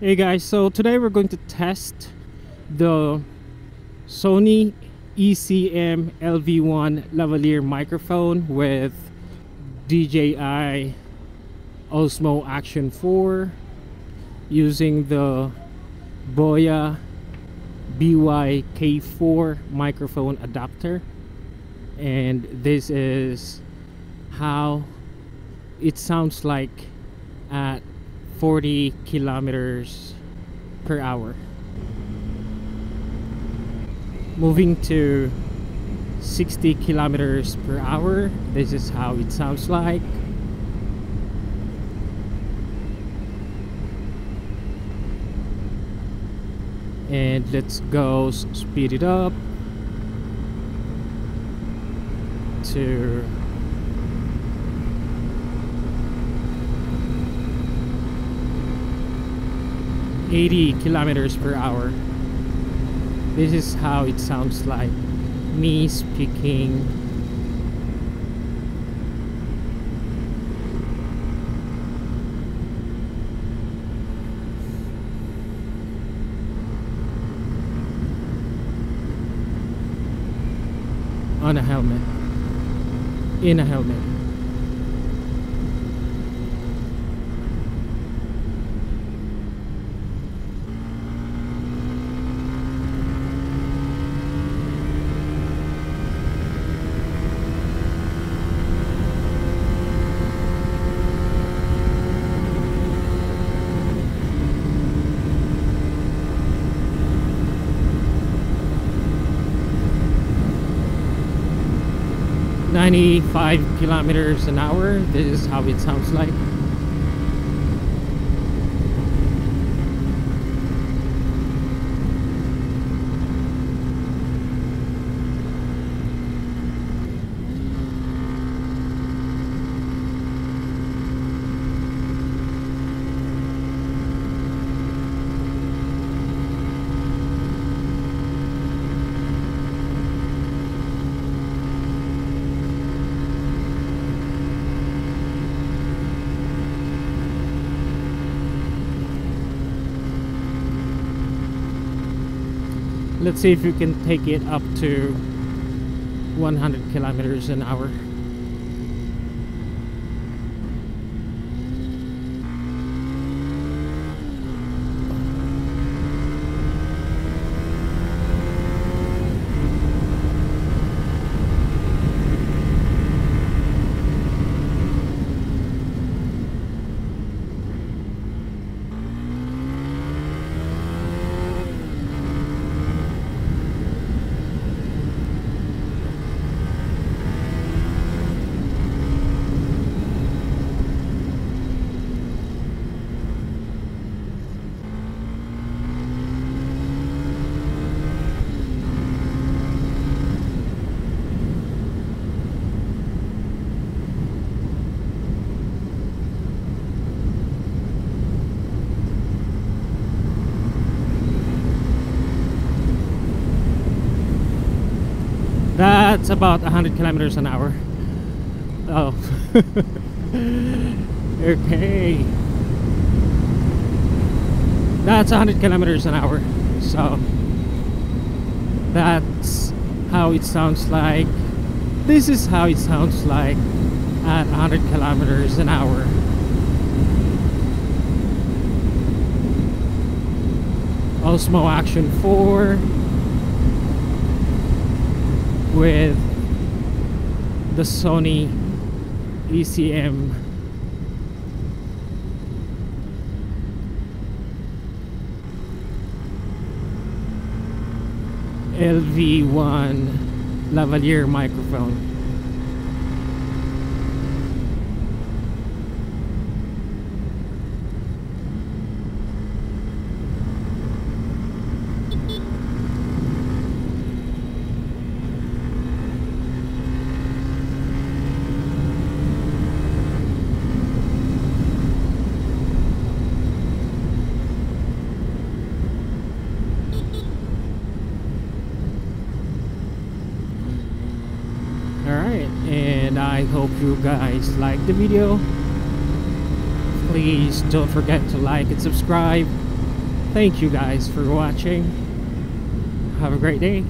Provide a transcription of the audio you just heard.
Hey guys, so today we're going to test the Sony ECM LV1 lavalier microphone with DJI Osmo Action 4 using the Boya BYK4 microphone adapter. And this is how it sounds like at 40 kilometers per hour. Moving to 60 kilometers per hour this is how it sounds like. And let's go speed it up to Eighty kilometers per hour. This is how it sounds like. Me speaking. On a helmet. In a helmet Ninety-five kilometers an hour. This is how it sounds like. Let's see if we can take it up to 100 kilometers an hour. That's about 100 kilometers an hour. Oh. okay. That's 100 kilometers an hour. So that's how it sounds like. This is how it sounds like at 100 kilometers an hour. Osmo Action 4 with the Sony ECM LV1 lavalier microphone. Alright, and I hope you guys like the video. Please don't forget to like and subscribe. thank you guys for watching have a great day